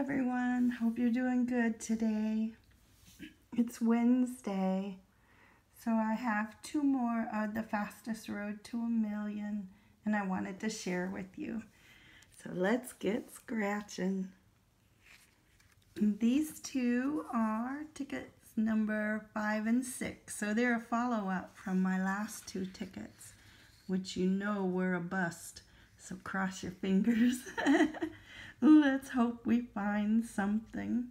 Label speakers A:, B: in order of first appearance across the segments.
A: everyone. Hope you're doing good today. It's Wednesday, so I have two more of the fastest road to a million, and I wanted to share with you. So let's get scratching. These two are tickets number five and six, so they're a follow-up from my last two tickets, which you know were a bust. So cross your fingers. Let's hope we find something.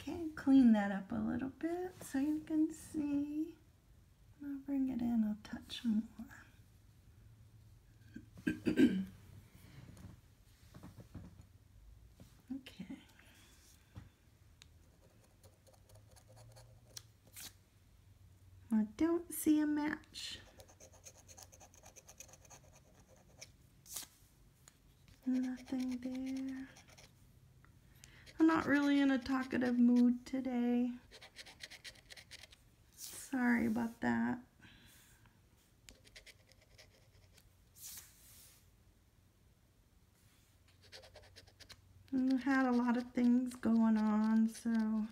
A: Okay, clean that up a little bit so you can see. I'll bring it in a touch more. okay. I don't see a match. Nothing there. I'm not really in a talkative mood today. Sorry about that. I've had a lot of things going on, so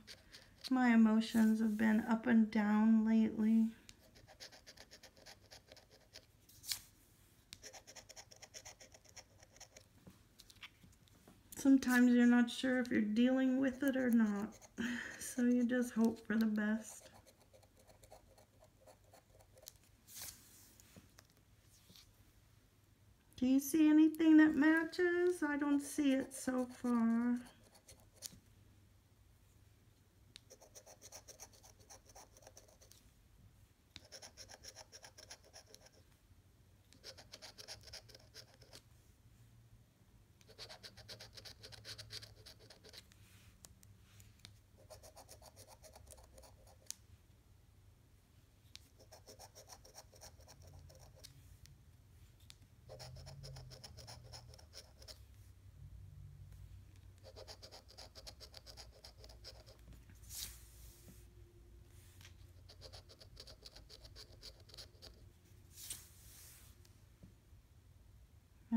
A: my emotions have been up and down lately. Sometimes you're not sure if you're dealing with it or not. So you just hope for the best. Do you see anything that matches? I don't see it so far.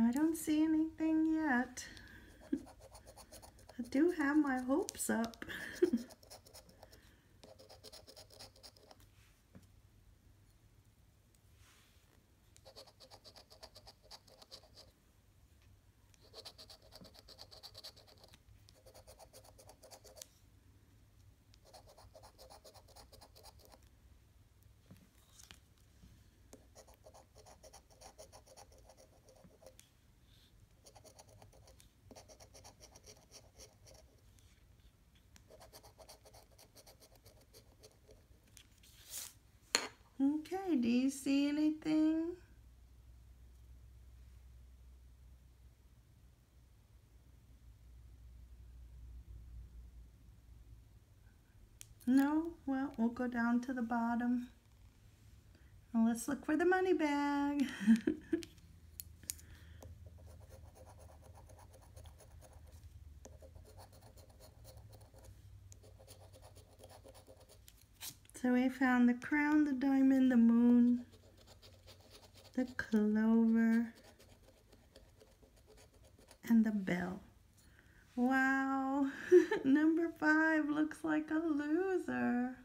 A: I don't see anything yet. I do have my hopes up. Okay, do you see anything? No? Well, we'll go down to the bottom. Well, let's look for the money bag. So we found the crown, the diamond, the moon, the clover, and the bell. Wow, number five looks like a loser.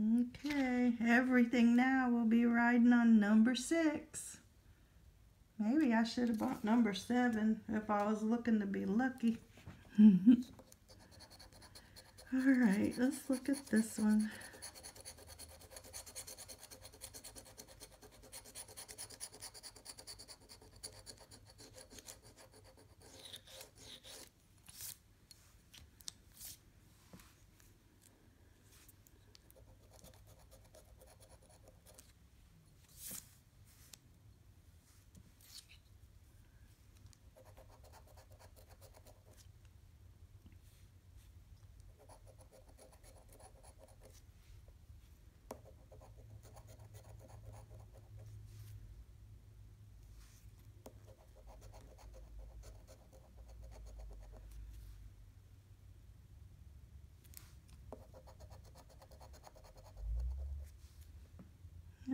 A: Okay, everything now will be riding on number six. Maybe I should have bought number seven if I was looking to be lucky. All right, let's look at this one.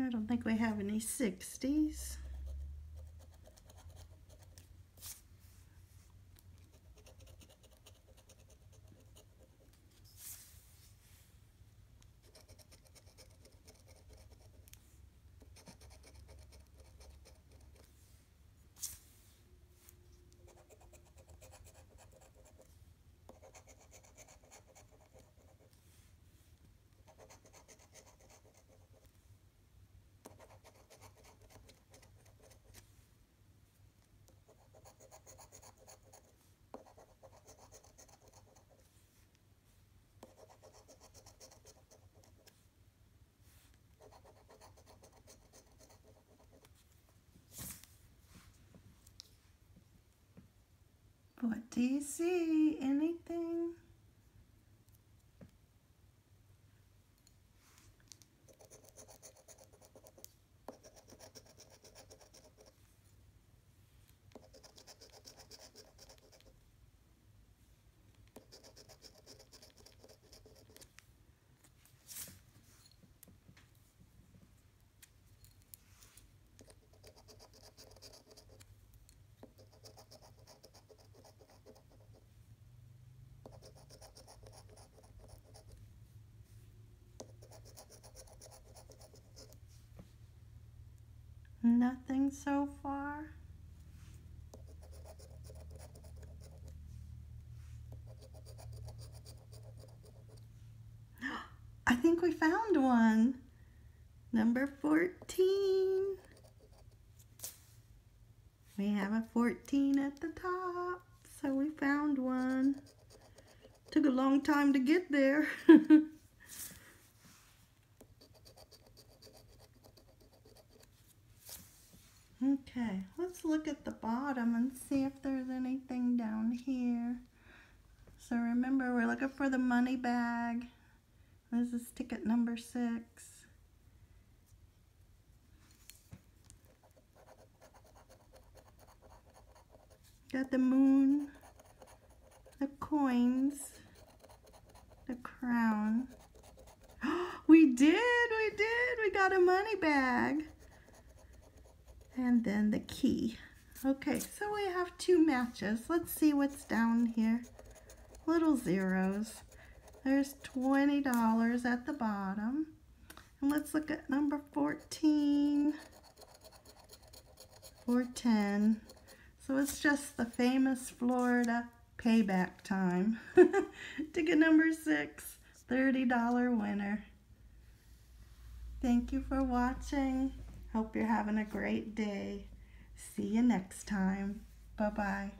A: I don't think we have any 60s. What do you see? Anything? Nothing so far. I think we found one. Number 14. We have a 14 at the top, so we found one. Took a long time to get there. Okay, let's look at the bottom and see if there's anything down here. So remember, we're looking for the money bag. This is ticket number six. Got the moon, the coins, the crown. we did, we did, we got a money bag and then the key. Okay, so we have two matches. Let's see what's down here. Little zeros. There's $20 at the bottom. And let's look at number 14 or 10. So it's just the famous Florida payback time. Ticket number six, $30 winner. Thank you for watching. Hope you're having a great day. See you next time. Bye-bye.